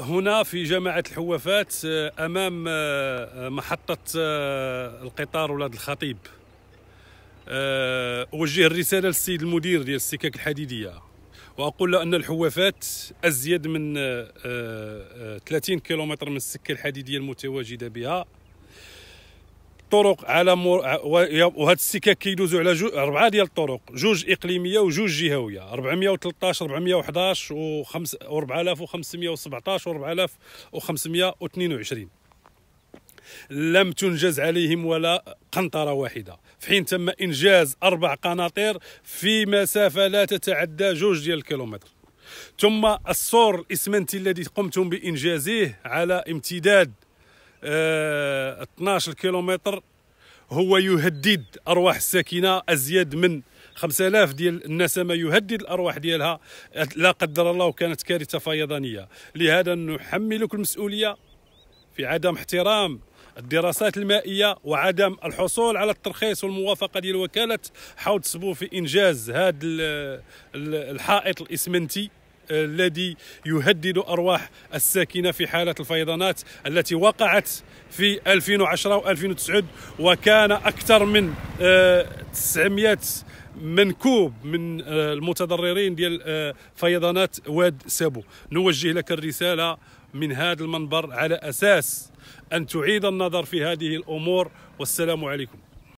هنا في جماعة الحوافات آه، أمام آه، محطة آه، القطار ولاد الخطيب. أوجه الرسالة للسيد المدير ديال السكك الحديدية. وأقول له أن الحوافات أزيد من 30 كيلومتر من السكة الحديدية المتواجدة بها. الطرق على مور وهاد السكك كيدوزوا على جو... أربعة ديال الطرق. جوج إقليمية وجوج جهوية. 413 411 و 4517 و 4522 لم تنجز عليهم ولا قنطرة واحدة. في حين تم إنجاز أربع قناطير في مسافة لا تتعدى جوج ديال الكيلومتر. ثم السور الإسمنتي الذي قمتم بإنجازه على امتداد 12 آه، كيلومتر هو يهدد أرواح الساكنة أزيد من 5000 ديال النسمه يهدد الأرواح ديالها. لا قدر الله كانت كارثة فيضانية. لهذا نحملك المسؤولية في عدم احترام الدراسات المائية وعدم الحصول على الترخيص والموافقة ديال وكالة حوض سبو في إنجاز هذا الحائط الإسمنتي. الذي يهدد أرواح الساكنة في حالة الفيضانات التي وقعت في 2010 و2009 وكان أكثر من 900 آه، منكوب من آه، المتضررين ديال آه، فيضانات واد سابو. نوجه لك الرسالة من هذا المنبر على أساس أن تعيد النظر في هذه الأمور والسلام عليكم.